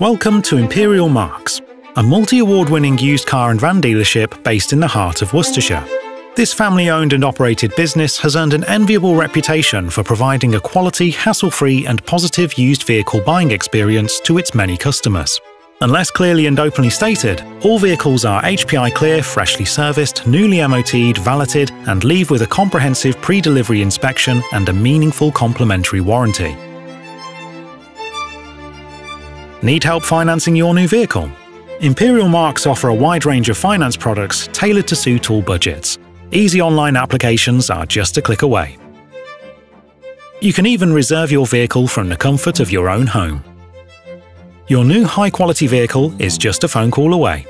Welcome to Imperial Marques, a multi award winning used car and van dealership based in the heart of Worcestershire. This family owned and operated business has earned an enviable reputation for providing a quality, hassle free, and positive used vehicle buying experience to its many customers. Unless clearly and openly stated, all vehicles are HPI clear, freshly serviced, newly MOT'd, valeted, and leave with a comprehensive pre delivery inspection and a meaningful complimentary warranty. Need help financing your new vehicle? Imperial Marques offer a wide range of finance products tailored to suit all budgets. Easy online applications are just a click away. You can even reserve your vehicle from the comfort of your own home. Your new high quality vehicle is just a phone call away.